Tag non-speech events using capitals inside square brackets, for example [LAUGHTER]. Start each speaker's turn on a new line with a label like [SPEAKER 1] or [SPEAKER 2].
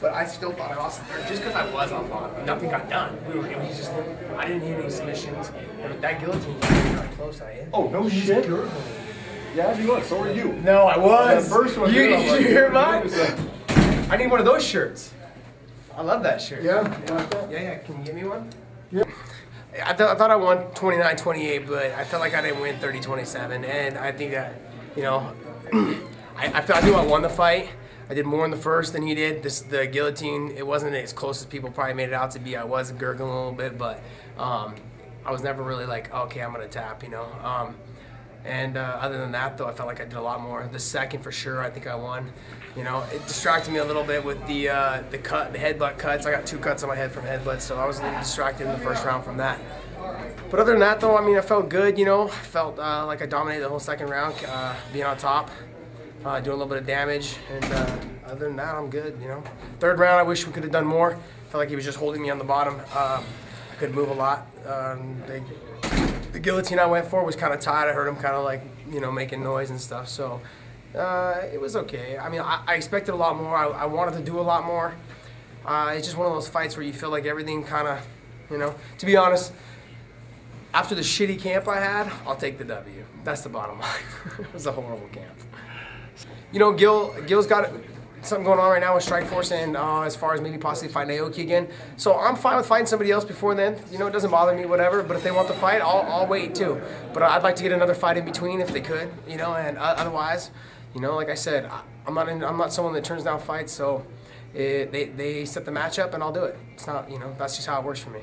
[SPEAKER 1] But I still thought I lost the third just because I was on. Nothing got done. We were, it was just, I didn't hit any submissions. And that guillotine close I hit.
[SPEAKER 2] Oh, no shit. Yeah, you was. So are you.
[SPEAKER 1] No, I was.
[SPEAKER 2] The first one,
[SPEAKER 1] You,
[SPEAKER 2] I'm
[SPEAKER 1] you
[SPEAKER 2] like,
[SPEAKER 1] hear mine? I need one of those shirts. I love that shirt.
[SPEAKER 2] Yeah, you like that?
[SPEAKER 1] Yeah, yeah. Can you give me one?
[SPEAKER 2] Yeah.
[SPEAKER 1] I, th- I thought I won 29 28, but I felt like I didn't win 30 27. And I think that, you know, [CLEARS THROAT] I, I, felt, I knew I won the fight. I did more in the first than he did. This the guillotine. It wasn't as close as people probably made it out to be. I was gurgling a little bit, but um, I was never really like, okay, I'm gonna tap, you know. Um, and uh, other than that, though, I felt like I did a lot more. The second, for sure, I think I won. You know, it distracted me a little bit with the uh, the cut, the headbutt cuts. I got two cuts on my head from headbutts, so I was a little distracted in the first round from that. But other than that, though, I mean, I felt good. You know, I felt uh, like I dominated the whole second round, uh, being on top, uh, doing a little bit of damage, and uh, other than that, I'm good. You know, third round, I wish we could have done more. Felt like he was just holding me on the bottom. Um, I could move a lot. Um, they, the guillotine I went for was kind of tight. I heard him kind of like, you know, making noise and stuff. So uh, it was okay. I mean, I, I expected a lot more. I, I wanted to do a lot more. Uh, it's just one of those fights where you feel like everything kind of, you know, to be honest, after the shitty camp I had, I'll take the W. That's the bottom line. [LAUGHS] it was a horrible camp. You know, Gil, Gil's got something going on right now with Strikeforce, and uh, as far as maybe possibly fighting Aoki again. So I'm fine with fighting somebody else before then. You know, it doesn't bother me, whatever. But if they want the fight, I'll, I'll wait too. But I'd like to get another fight in between if they could. You know, and uh, otherwise, you know, like I said, I, I'm not in, I'm not someone that turns down fights. So it, they they set the matchup, and I'll do it. It's not, you know, that's just how it works for me.